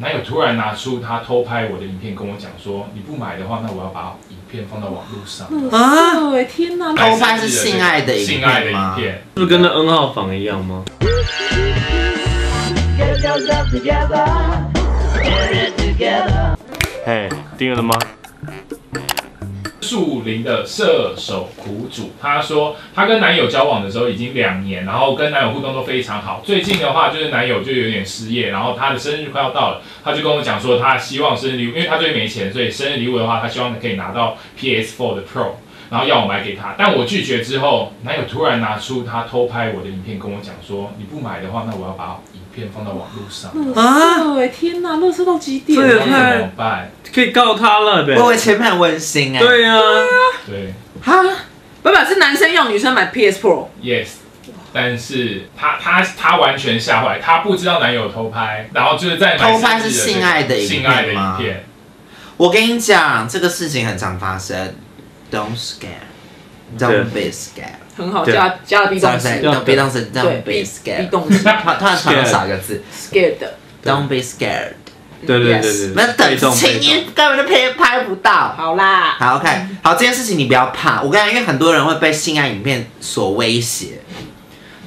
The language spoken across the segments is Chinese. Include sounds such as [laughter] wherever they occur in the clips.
男友突然拿出他偷拍我的影片跟我讲说，你不买的话，那我要把影片放到网络上。啊对，天哪！偷拍是性爱的影性爱的影片，是不是跟那 N 号房一样吗.嘿，订阅了吗？树林的射手苦主，她说她跟男友交往的时候已经两年，然后跟男友互动都非常好。最近的话，就是男友就有点失业，然后他的生日快要到了，他就跟我讲说，他希望生日礼物，因为他最近没钱，所以生日礼物的话，他希望可以拿到 PS4 的 Pro，然后要我买给他。但我拒绝之后，男友突然拿出他偷拍我的影片跟我讲说，你不买的话，那我要把片放到网络上，啊！哎，天哪，乐色到极点这也那怎太么办？可以告他了呗。我以为前面很温馨哎。对呀、对哈，不不是男生用女生买 PS Pro，，yes。但是他他他完全吓坏，他不知道男友偷拍，然后就是在买偷拍是性爱的影性爱的影片，我跟你讲，这个事情很常发生。Don't scare, don't be scared. 很好，对加加了 be 动词，don't be 动词对 don't be be scared. 动词突然突了少一个字，scared，don't be scared。对对对对对，那等被动。情音根本就拍拍不到。好啦，好，OK，好，这件事情你不要怕。我跟你讲，因为很多人会被性爱影片所威胁，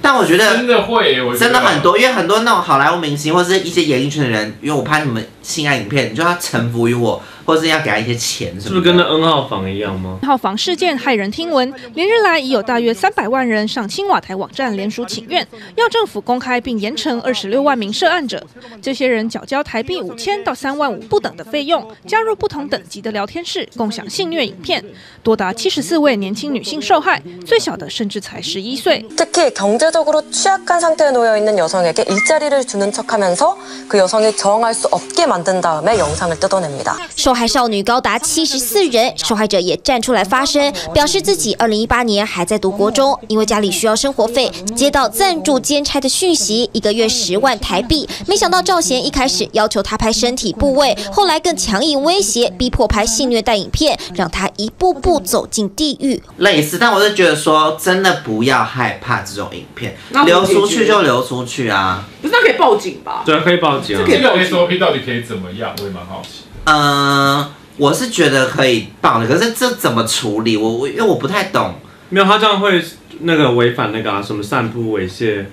但我觉得真的会耶，我觉得。真的很。多，因为很多那种好莱坞明星或是一些演艺圈的人，因为我拍什么性爱影片，你就要臣服于我，或是要给他一些钱什么的。是不是跟那 N 号房一样吗？号房事件骇人听闻，连日来已有大约三百万人上青瓦台网站联署请愿，要政府公开并严惩二十六万名涉案者。这些人缴交台币五千到三万五不等的费用，加入不同等级的聊天室，共享性虐影片，多达七十四位年轻女性受害，最小的甚至才十一岁。 특히 경제적으로 취약한 상태에 놓여 있는 여성에게 일자리를 주는 척하면서 그 여성이 저항할 수 없게 만든 다음에 영상을 뜯어냅니다. 受害少女高达七十四人，受害者也站出来发声，表示自己二零一八年还在读国中，因为家里需要生活费，接到赞助兼差的讯息，一个月十万台币。没想到赵贤一开始要求他拍身体部位，后来更强硬威胁，逼迫拍性虐待影片，让他一步步走进地狱。类似，但我是觉得说，真的不要害怕这种影片那，流出去就流出去啊。不是那可以报警吧？对啊，可以报警啊这。可以这个 SOP 到底可以怎么样？我也蛮好奇。嗯、我是觉得可以报的，可是这怎么处理？我我因为我不太懂。没有，他这样会那个违反那个啊，什么散布猥亵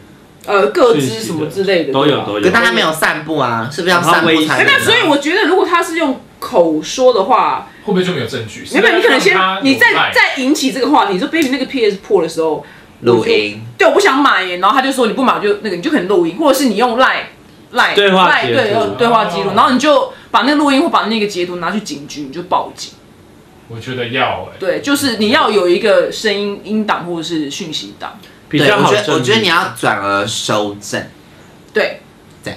呃，各讯息的自什么之类的都有都有。可但他没有散步啊，是不是要散步才哎，能啊？那所以我觉得，如果他是用口说的话，会不会就没有证据？原本你可能先你再赖再引起这个话题，你说 baby 那个 PS 破的时候，录音，对，我不想买耶，然后他就说你不买就那个，你就可能录音，或者是你用赖赖对话对用对话记录，然后你就把那个录音或把那个截图拿去警局，你就报警。我觉得要哎、对，就是你要有一个声音音档或者是讯息档。对，比较好我觉得我觉得你要转而收证，对对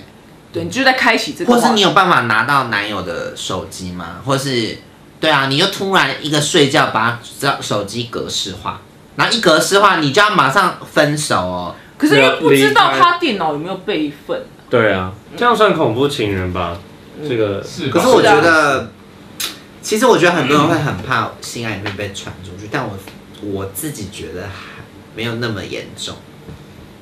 对，你就在开启这个，或是你有办法拿到男友的手机吗？或是对啊，你就突然一个睡觉把手手机格式化，然后一格式化，你就要马上分手哦。可是又不知道他电脑有没有备份。对啊，这样算恐怖情人吧？这个是？可是我觉得，其实我觉得很多人会很怕性爱影片被传出去，但我我自己觉得还没有那么严重。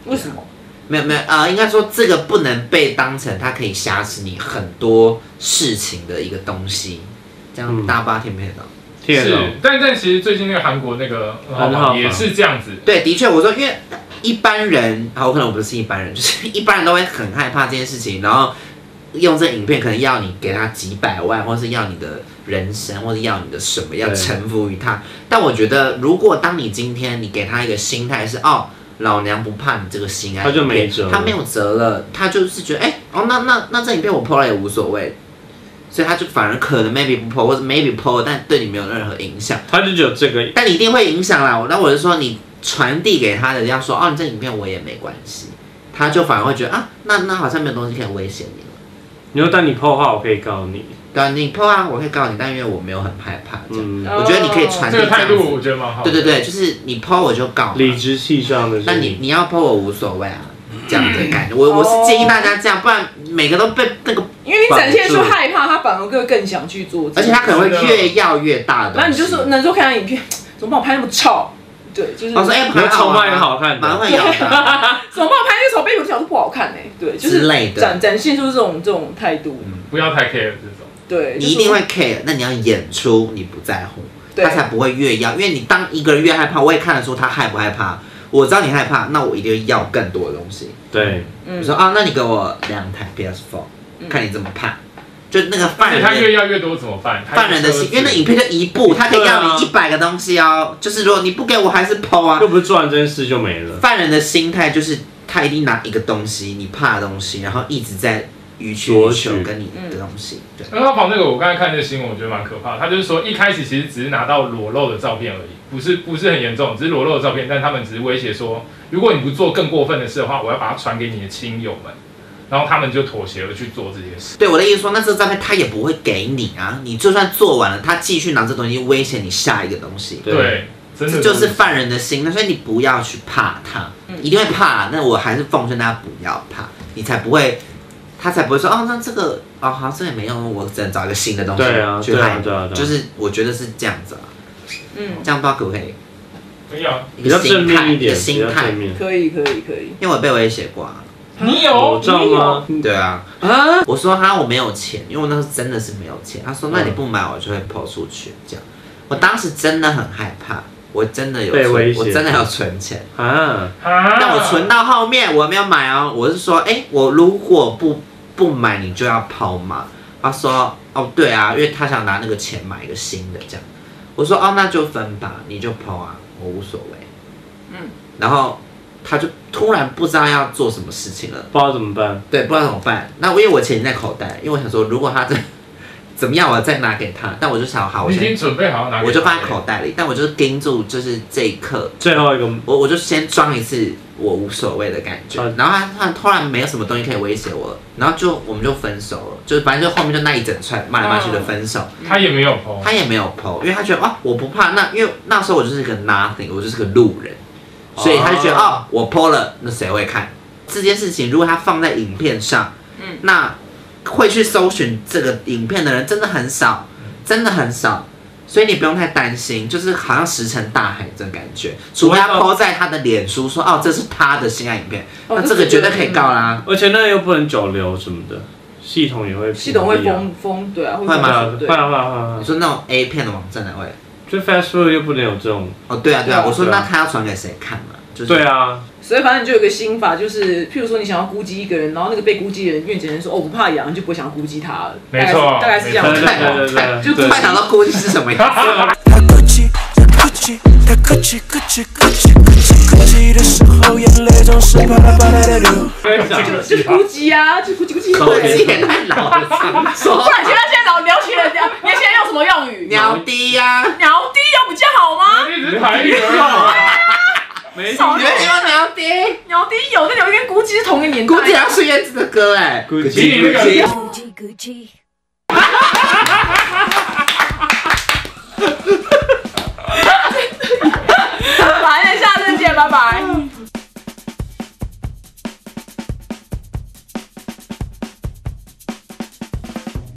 为什么？没有没有啊、呃，应该说这个不能被当成它可以挟持你很多事情的一个东西，这样嗯大家不知道听不听得懂？听得懂是，但但其实最近那个韩国那个很好也是这样子，对，的确，我说因为一般人，好，我可能我不是一般人，就是一般人都会很害怕这件事情，然后用这影片可能要你给他几百万，或是要你的人生，或者要你的什么，要臣服于他。但我觉得，如果当你今天你给他一个心态是哦。老娘不怕你这个心爱，他就没辙他没有辙了，他就是觉得，哎、哦，那那那这影片我 PO 了也无所谓，所以他就反而可能 maybe 不 PO，或者 maybe PO，但对你没有任何影响。他就只有这个但你一定会影响啦。那我就说，你传递给他的，要说哦，你这影片我也没关系，他就反而会觉得啊，那那好像没有东西可以威胁你了。你说，但你破话，我可以告你。对啊，你破啊，我可以告你，但因为我没有很害怕这样。嗯，我觉得你可以传递这个态度样子我觉得蛮好。对对对，就是你破我就告，理直气壮的。那你你要破我无所谓啊，这样的感觉。我我是建议大家这样，不然每个都被那个，因为你展现出害怕，他反而更更想去做。而且他可能会越要越大的东西。然你就说，那说看他影片，怎么帮我拍那么丑？对，就是我说哎，你会蛮好看的蛮会咬的啊。怎 [laughs] 么办？拍那个手背有角度不好看呢、对，就是之类的展展现出这种这种态度，不要太 care 这种。对，你一定会 care，那你要演出你不在乎，对他才不会越要。因为你当一个人越害怕，我也看得出他害不害怕。我知道你害怕，那我一定会要更多的东西。对，嗯你说啊，那你给我两台 PS Four，、看你怎么怕。就那个犯人他越要越多怎么办？犯人的心，因为那影片就一部，他可以要你一百个东西哦。就是如果你不给我，还是剖啊又。不是做完这件事就没了。犯人的心态就是他一定拿一个东西，你怕的东西，然后一直在予取予索求跟你的东西。对，那他跑那个，我刚才看那个新闻，我觉得蛮可怕。他就是说，一开始其实只是拿到裸露的照片而已，不是不是很严重，只是裸露的照片。但他们只是威胁说，如果你不做更过分的事的话，我要把它传给你的亲友们。然后他们就妥协了去做这件事。对我的意思说，那这个照片他也不会给你啊。你就算做完了，他继续拿这东西威胁你下一个东西。对对，真的这就是犯人的心，那所以你不要去怕他，一定会怕。那我还是奉劝大家不要怕，你才不会，他才不会说哦，那这个哦好，这也没用，我只能找一个新的东西对啊对啊去害对啊对啊就是我觉得是这样子啊，嗯，这样不知道可不可以？可以啊，一比较正面一点，心态。可以可以可以，因为我被威胁过啊。你有有这样吗？对啊，啊，我说哈我没有钱，因为我那时候真的是没有钱。他说那你不买我就会抛出去这样。我当时真的很害怕，我真的有我真的有存钱。啊，啊？但我存到后面我没有买哦，我是说，哎、我如果不不买，你就要抛嘛。他说，哦，对啊，因为他想拿那个钱买一个新的这样。我说，哦，那就分吧，你就抛啊，我无所谓。嗯，然后他就突然不知道要做什么事情了，不知道怎么办。对，不知道怎么办。那因为我钱已经在口袋，因为我想说，如果他再怎么样，我再拿给他。但我就想，好，我先你已经准备好拿给他，我就放在口袋里，但我就是盯住，就是这一刻，最后一个我我就先装一次我无所谓的感觉。嗯，然后他突然突然没有什么东西可以威胁我了，然后就我们就分手了，就是反正就后面就那一整串骂来骂去的分手，他也没有抛，他也没有剖，因为他觉得哦我不怕，那因为那时候我就是个 nothing，我就是个路人，所以他就觉得哦我剖了，那谁会看这件事情？如果他放在影片上，嗯那会去搜寻这个影片的人真的很少，真的很少。所以你不用太担心，就是好像石沉大海这种感觉。除非他 PO 在他的脸书说，哦，这是他的性爱影片，哦那这个绝对可以告啦。而且那又不能久留什么的，系统也会系统会封封，对啊，会会吗对啊，封对会啊会啊会啊你，说那种 A 片的网站哪会？就 Facebook 又不能有这种，哦，对啊，对啊。我说那他要传给谁看嘛？就是对啊，所以反正你就有个心法，就是譬如说你想要估计一个人，然后那个被估计的人愿解人说哦我不怕痒，你就不会想要估计他了。没错大概是大概是这样子。对对对就对快想到估计是什么样子。Gucci，在 Gucci，在 Gucci Gucci Gucci Gucci Gucci 的时候，眼泪总是啪啦啪啦的流。就就是估计啊，就估计估计。估计也太老了，说 [laughs] 不然现在现在老聊起来，年轻人用什么用语？鸟滴呀，鸟滴有比较好吗？一直台语而已啊。没少你们听过鸟滴？鸟滴有，跟鸟滴跟估计是同一个年代。估计要是燕子的歌哎，估计那个来，下次见，拜拜。